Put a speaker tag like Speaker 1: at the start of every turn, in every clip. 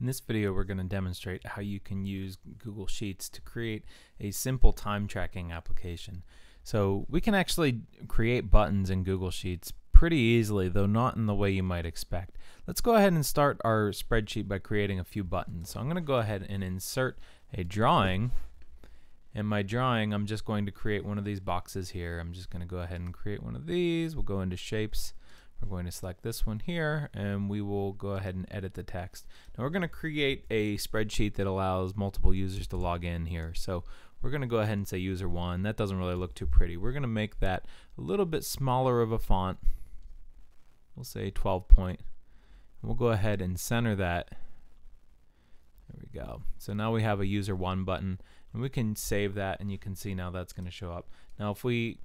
Speaker 1: In this video we're going to demonstrate how you can use Google Sheets to create a simple time tracking application. So we can actually create buttons in Google Sheets pretty easily though not in the way you might expect. Let's go ahead and start our spreadsheet by creating a few buttons. So I'm going to go ahead and insert a drawing. In my drawing I'm just going to create one of these boxes here. I'm just going to go ahead and create one of these. We'll go into shapes we're going to select this one here and we will go ahead and edit the text. Now we're going to create a spreadsheet that allows multiple users to log in here. So we're going to go ahead and say user 1. That doesn't really look too pretty. We're going to make that a little bit smaller of a font. We'll say 12 point. We'll go ahead and center that. There we go. So now we have a user 1 button and we can save that and you can see now that's going to show up. Now if we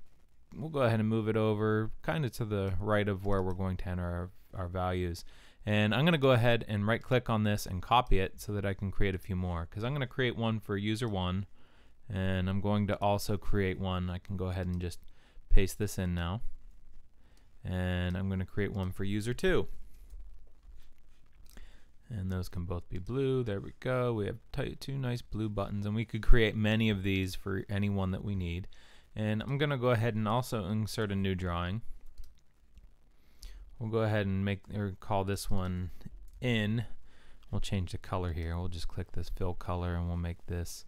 Speaker 1: we'll go ahead and move it over kind of to the right of where we're going to enter our, our values. And I'm going to go ahead and right click on this and copy it so that I can create a few more because I'm going to create one for user one and I'm going to also create one. I can go ahead and just paste this in now and I'm going to create one for user two. And those can both be blue. There we go. We have two nice blue buttons and we could create many of these for any one that we need. And I'm going to go ahead and also insert a new drawing. We'll go ahead and make or call this one in. We'll change the color here. We'll just click this fill color and we'll make this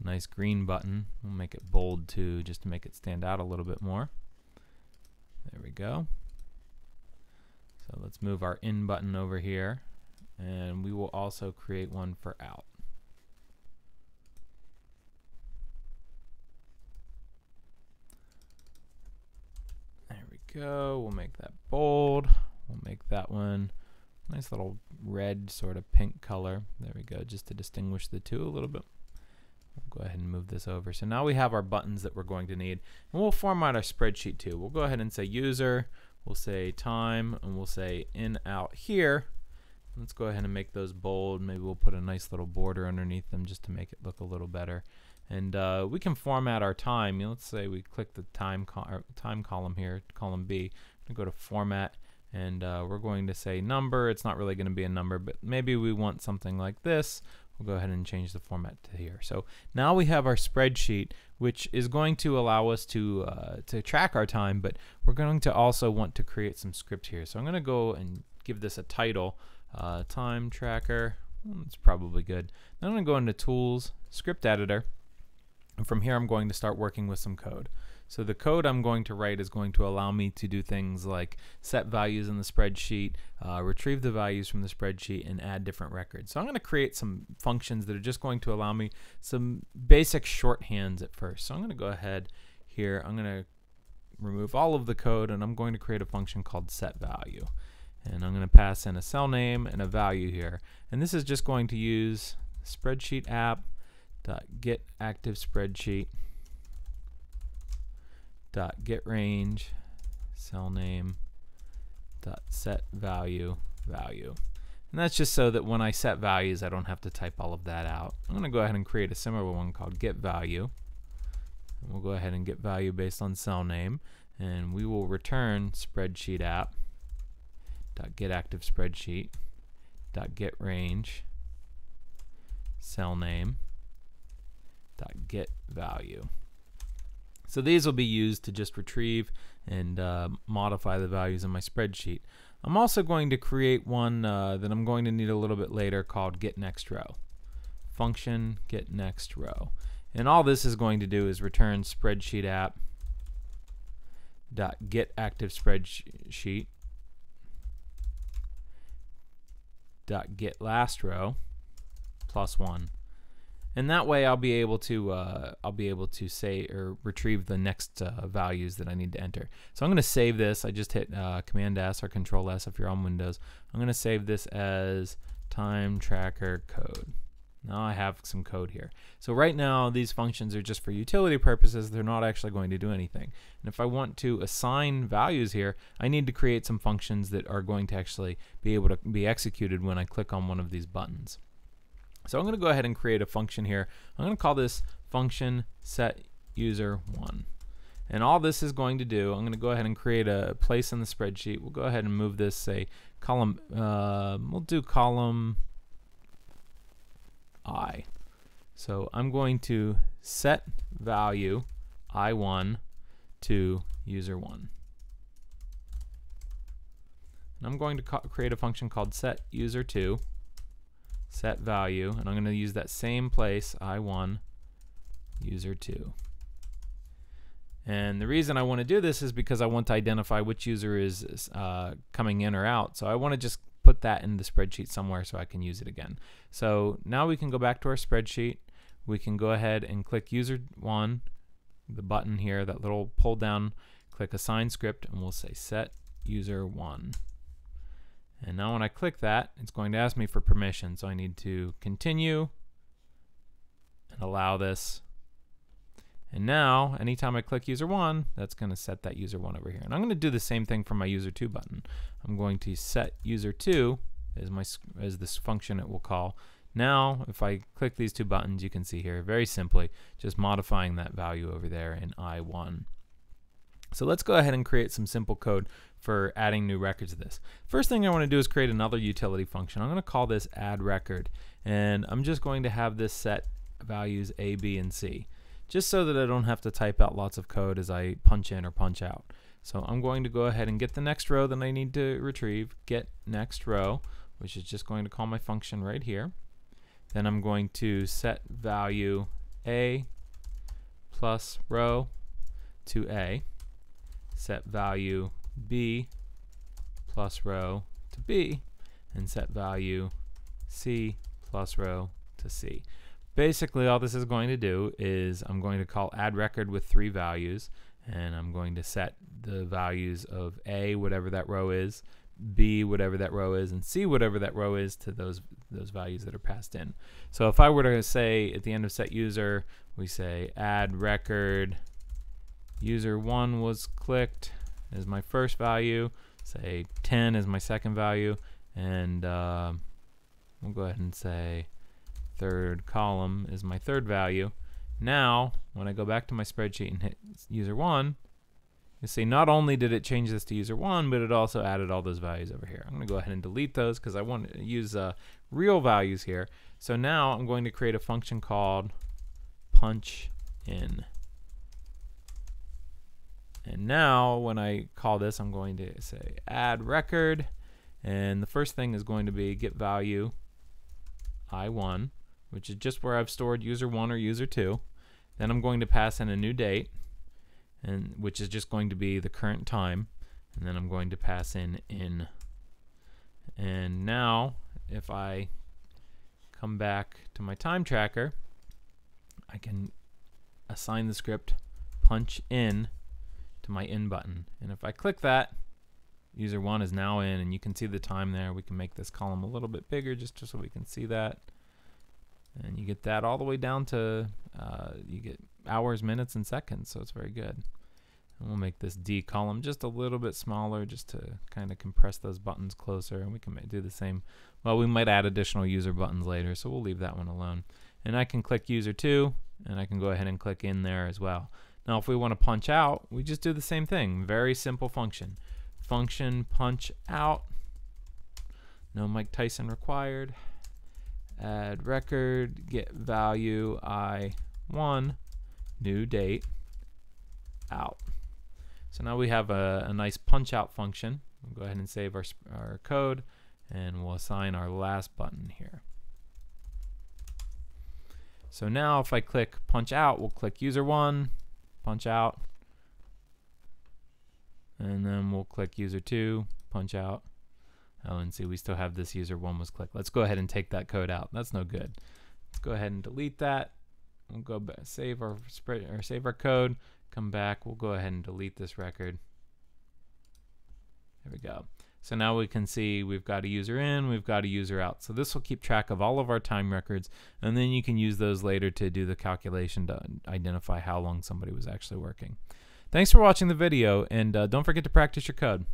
Speaker 1: a nice green button. We'll make it bold too just to make it stand out a little bit more. There we go. So let's move our in button over here and we will also create one for out. Go. We'll make that bold. We'll make that one nice little red sort of pink color. There we go, just to distinguish the two a little bit. We'll go ahead and move this over. So now we have our buttons that we're going to need. And we'll format our spreadsheet too. We'll go ahead and say user, we'll say time, and we'll say in, out here. Let's go ahead and make those bold. Maybe we'll put a nice little border underneath them just to make it look a little better. And uh, we can format our time. You know, let's say we click the time, time column here, column B. We go to format and uh, we're going to say number. It's not really going to be a number, but maybe we want something like this. We'll go ahead and change the format to here. So now we have our spreadsheet, which is going to allow us to uh, to track our time, but we're going to also want to create some script here. So I'm going to go and give this a title, uh, time tracker. It's probably good. Then I'm going to go into Tools, Script Editor, from here, I'm going to start working with some code. So the code I'm going to write is going to allow me to do things like set values in the spreadsheet, uh, retrieve the values from the spreadsheet, and add different records. So I'm going to create some functions that are just going to allow me some basic shorthands at first. So I'm going to go ahead here. I'm going to remove all of the code, and I'm going to create a function called set value. And I'm going to pass in a cell name and a value here. And this is just going to use spreadsheet app dot get active spreadsheet dot get range cell name dot set value value. And that's just so that when I set values I don't have to type all of that out. I'm gonna go ahead and create a similar one called get value. And we'll go ahead and get value based on cell name and we will return spreadsheet app dot get active spreadsheet dot get range cell name get value. So these will be used to just retrieve and uh, modify the values in my spreadsheet. I'm also going to create one uh, that I'm going to need a little bit later called get next row. Function get next row. And all this is going to do is return spreadsheet app dot get active spreadsheet dot get last row plus one and that way I'll be able to uh, I'll be able to say or retrieve the next uh, values that I need to enter. So I'm going to save this. I just hit uh, Command S or Control S if you're on Windows. I'm going to save this as time tracker code. Now I have some code here. So right now these functions are just for utility purposes. They're not actually going to do anything. And if I want to assign values here, I need to create some functions that are going to actually be able to be executed when I click on one of these buttons. So I'm going to go ahead and create a function here. I'm going to call this function set user one. And all this is going to do, I'm going to go ahead and create a place in the spreadsheet. We'll go ahead and move this, say, column, uh, we'll do column I. So I'm going to set value I1 to user1. And I'm going to create a function called set user2 set value and I'm going to use that same place I1 user2 and the reason I want to do this is because I want to identify which user is uh, coming in or out. So I want to just put that in the spreadsheet somewhere so I can use it again. So now we can go back to our spreadsheet. We can go ahead and click user one, the button here, that little pull down, click assign script, and we'll say set user one. And now when I click that, it's going to ask me for permission. So I need to continue and allow this and now, anytime I click user one, that's going to set that user one over here. And I'm going to do the same thing for my user two button. I'm going to set user two as my as this function it will call. Now, if I click these two buttons, you can see here very simply just modifying that value over there in I1. So let's go ahead and create some simple code for adding new records to this. First thing I want to do is create another utility function. I'm going to call this add record and I'm just going to have this set values A, B, and C just so that I don't have to type out lots of code as I punch in or punch out. So I'm going to go ahead and get the next row that I need to retrieve, get next row, which is just going to call my function right here. Then I'm going to set value A plus row to A, set value B plus row to B, and set value C plus row to C. Basically, all this is going to do is I'm going to call add record with three values, and I'm going to set the values of A, whatever that row is, B, whatever that row is, and C, whatever that row is, to those those values that are passed in. So if I were to say at the end of set user, we say add record user one was clicked is my first value, say 10 is my second value, and uh, we'll go ahead and say third column is my third value. Now, when I go back to my spreadsheet and hit user one, you see not only did it change this to user one, but it also added all those values over here. I'm going to go ahead and delete those because I want to use uh, real values here. So now I'm going to create a function called punch in. And now when I call this, I'm going to say add record. And the first thing is going to be get value I1 which is just where I've stored user 1 or user 2. Then I'm going to pass in a new date, and which is just going to be the current time. And then I'm going to pass in in. And now, if I come back to my time tracker, I can assign the script punch in to my in button. And if I click that, user 1 is now in, and you can see the time there. We can make this column a little bit bigger just, just so we can see that and you get that all the way down to uh, you get hours, minutes, and seconds. So it's very good. And we'll make this D column just a little bit smaller, just to kind of compress those buttons closer. And we can do the same. Well, we might add additional user buttons later, so we'll leave that one alone. And I can click user two, and I can go ahead and click in there as well. Now, if we want to punch out, we just do the same thing. Very simple function. Function punch out. No Mike Tyson required add record, get value I1, new date, out. So now we have a, a nice punch out function. We'll go ahead and save our, our code and we'll assign our last button here. So now if I click punch out, we'll click user one, punch out, and then we'll click user two, punch out, Oh, and see, we still have this user one was clicked. Let's go ahead and take that code out. That's no good. Let's go ahead and delete that. We'll go back, save our spread or save our code. Come back. We'll go ahead and delete this record. There we go. So now we can see we've got a user in, we've got a user out. So this will keep track of all of our time records, and then you can use those later to do the calculation to identify how long somebody was actually working. Thanks for watching the video, and uh, don't forget to practice your code.